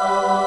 Oh.